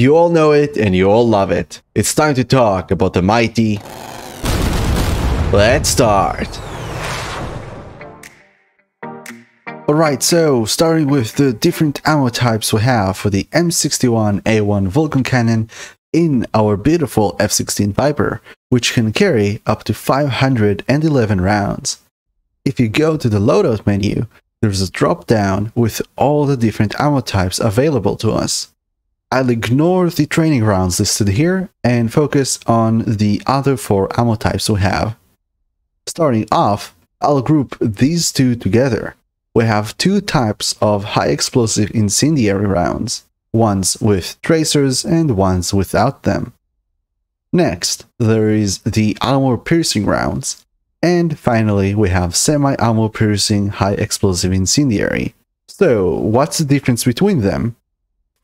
You all know it and you all love it. It's time to talk about the mighty. Let's start. Alright, so starting with the different ammo types we have for the M61A1 Vulcan cannon in our beautiful F-16 Viper, which can carry up to 511 rounds. If you go to the loadout menu, there's a drop down with all the different ammo types available to us. I'll ignore the training rounds listed here and focus on the other four ammo types we have. Starting off, I'll group these two together. We have two types of high explosive incendiary rounds, ones with tracers and ones without them. Next, there is the armor piercing rounds, and finally, we have semi-armor piercing high explosive incendiary. So, what's the difference between them?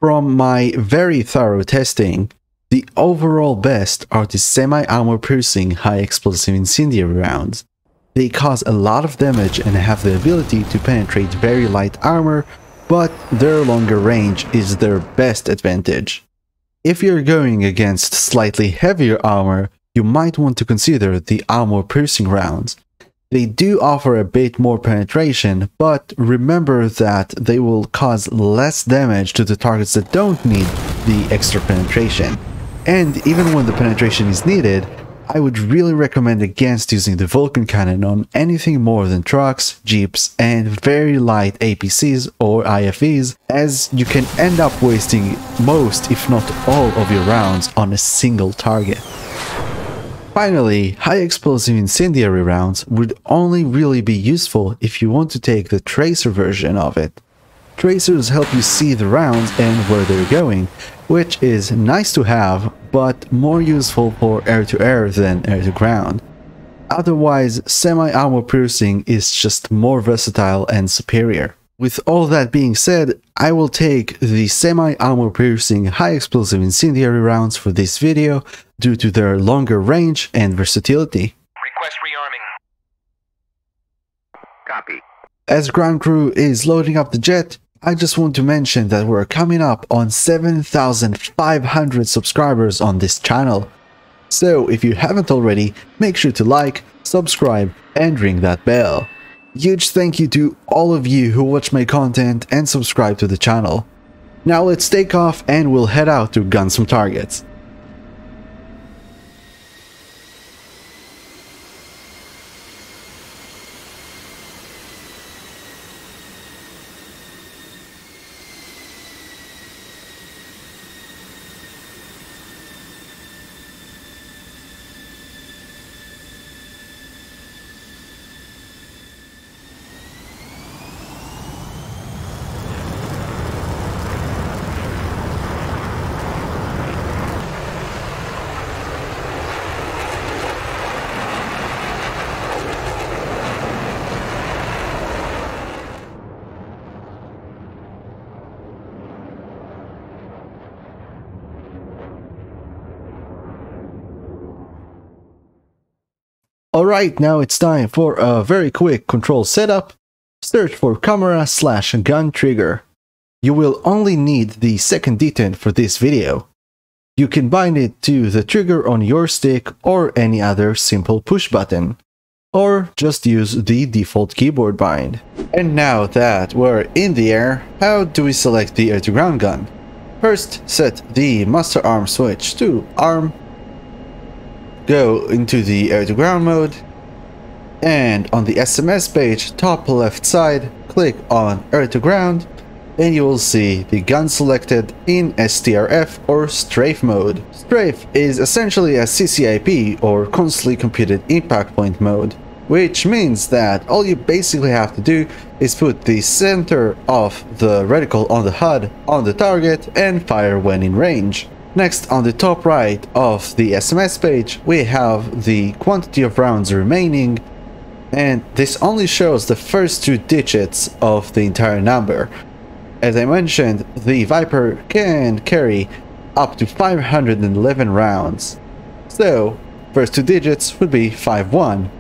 From my very thorough testing, the overall best are the semi-armor piercing high explosive incendiary rounds. They cause a lot of damage and have the ability to penetrate very light armor, but their longer range is their best advantage. If you're going against slightly heavier armor, you might want to consider the armor piercing rounds. They do offer a bit more penetration, but remember that they will cause less damage to the targets that don't need the extra penetration. And even when the penetration is needed, I would really recommend against using the Vulcan cannon on anything more than trucks, jeeps, and very light APCs or IFVs, as you can end up wasting most, if not all, of your rounds on a single target. Finally, high explosive incendiary rounds would only really be useful if you want to take the tracer version of it. Tracers help you see the rounds and where they're going, which is nice to have, but more useful for air-to-air -air than air-to-ground. Otherwise, semi-armor piercing is just more versatile and superior. With all that being said, I will take the semi-armor piercing high explosive incendiary rounds for this video due to their longer range and versatility. Request rearming. Copy. As ground crew is loading up the jet, I just want to mention that we're coming up on 7,500 subscribers on this channel. So if you haven't already, make sure to like, subscribe and ring that bell. Huge thank you to all of you who watch my content and subscribe to the channel. Now let's take off and we'll head out to gun some targets. Alright, now it's time for a very quick control setup. Search for camera slash gun trigger. You will only need the second detent for this video. You can bind it to the trigger on your stick or any other simple push button. Or just use the default keyboard bind. And now that we're in the air, how do we select the air-to-ground gun? First, set the master arm switch to arm go into the air to ground mode and on the SMS page top left side click on air to ground and you will see the gun selected in STRF or strafe mode. Strafe is essentially a CCIP or constantly computed impact point mode which means that all you basically have to do is put the center of the reticle on the HUD on the target and fire when in range. Next, on the top right of the SMS page, we have the quantity of rounds remaining, and this only shows the first two digits of the entire number. As I mentioned, the Viper can carry up to 511 rounds. So, first two digits would be 5-1.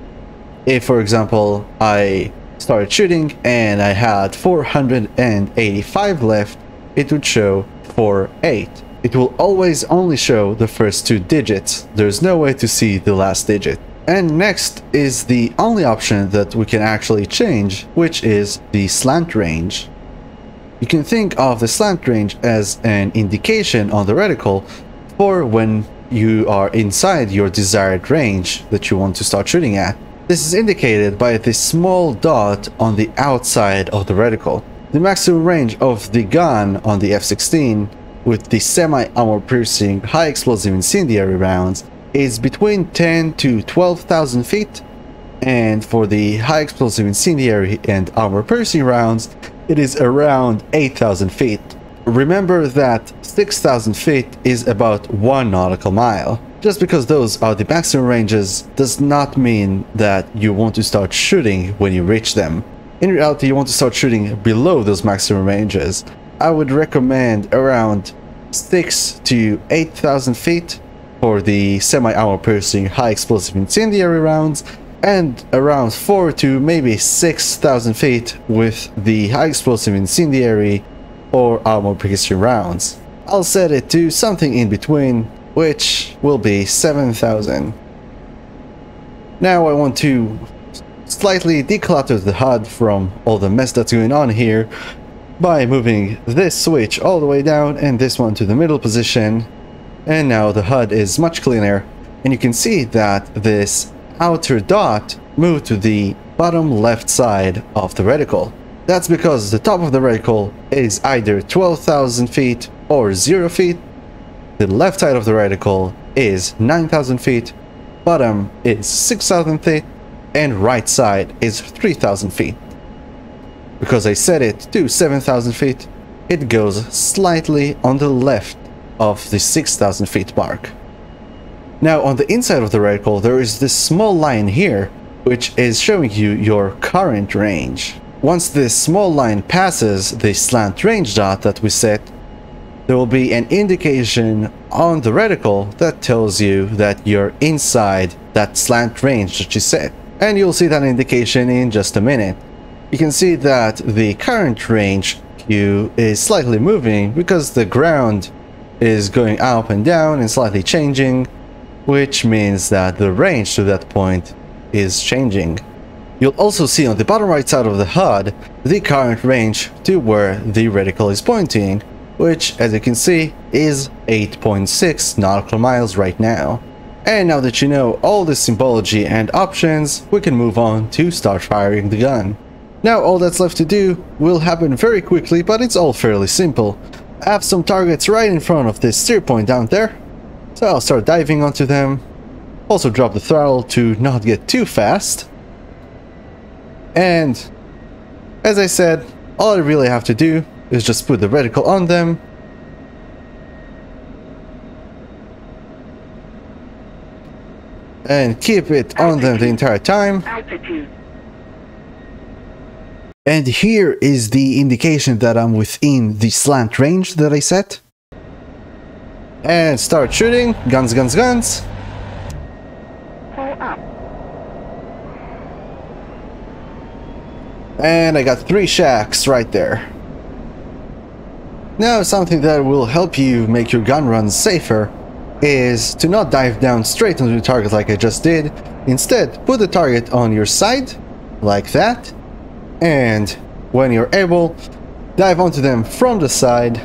If, for example, I started shooting and I had 485 left, it would show 4-8. It will always only show the first two digits. There's no way to see the last digit. And next is the only option that we can actually change, which is the slant range. You can think of the slant range as an indication on the reticle for when you are inside your desired range that you want to start shooting at. This is indicated by this small dot on the outside of the reticle. The maximum range of the gun on the F-16 with the semi-armor piercing high explosive incendiary rounds is between 10 to 12,000 feet and for the high explosive incendiary and armor piercing rounds it is around 8,000 feet. Remember that 6,000 feet is about 1 nautical mile. Just because those are the maximum ranges does not mean that you want to start shooting when you reach them. In reality, you want to start shooting below those maximum ranges. I would recommend around 6 to 8,000 feet for the semi-armor piercing high explosive incendiary rounds and around 4 to maybe 6,000 feet with the high explosive incendiary or armor piercing rounds. I'll set it to something in between, which will be 7,000. Now I want to slightly declutter the HUD from all the mess that's going on here by moving this switch all the way down and this one to the middle position. And now the HUD is much cleaner and you can see that this outer dot moved to the bottom left side of the reticle. That's because the top of the reticle is either 12,000 feet or 0 feet, the left side of the reticle is 9,000 feet, bottom is 6,000 feet, and right side is 3,000 feet. Because I set it to 7,000 feet, it goes slightly on the left of the 6,000 feet mark. Now on the inside of the reticle there is this small line here which is showing you your current range. Once this small line passes the slant range dot that we set, there will be an indication on the reticle that tells you that you're inside that slant range that you set. And you'll see that indication in just a minute. You can see that the current range Q is slightly moving because the ground is going up and down and slightly changing, which means that the range to that point is changing. You'll also see on the bottom right side of the HUD the current range to where the reticle is pointing, which as you can see is 8.6 nautical miles right now. And now that you know all the symbology and options, we can move on to start firing the gun. Now all that's left to do will happen very quickly, but it's all fairly simple. I have some targets right in front of this steer point down there, so I'll start diving onto them. Also drop the throttle to not get too fast. And as I said, all I really have to do is just put the reticle on them. And keep it on them the entire time. And here is the indication that I'm within the slant range that I set. And start shooting. Guns, guns, guns. And I got three shacks right there. Now something that will help you make your gun runs safer is to not dive down straight onto the target like I just did. Instead, put the target on your side, like that, and when you're able, dive onto them from the side.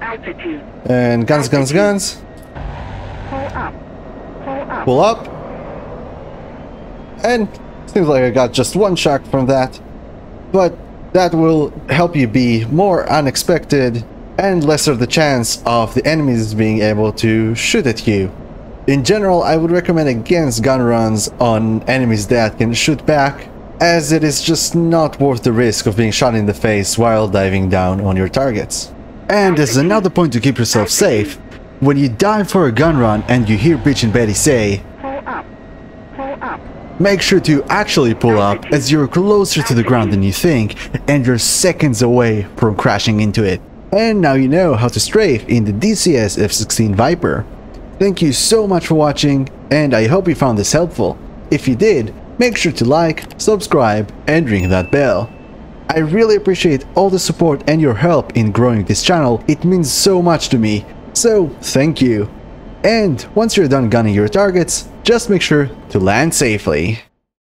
Altitude. And guns, guns, guns. Pull up. Pull up. Pull up. And seems like I got just one shack from that. But that will help you be more unexpected and lesser the chance of the enemies being able to shoot at you. In general, I would recommend against gun runs on enemies that can shoot back, as it is just not worth the risk of being shot in the face while diving down on your targets. And as another point to keep yourself safe. When you dive for a gun run and you hear Bitchin' Betty say, pull up, Make sure to actually pull up as you're closer to the ground than you think and you're seconds away from crashing into it. And now you know how to strafe in the DCS F-16 Viper. Thank you so much for watching and I hope you found this helpful. If you did, make sure to like, subscribe and ring that bell. I really appreciate all the support and your help in growing this channel, it means so much to me, so thank you. And once you're done gunning your targets, just make sure to land safely.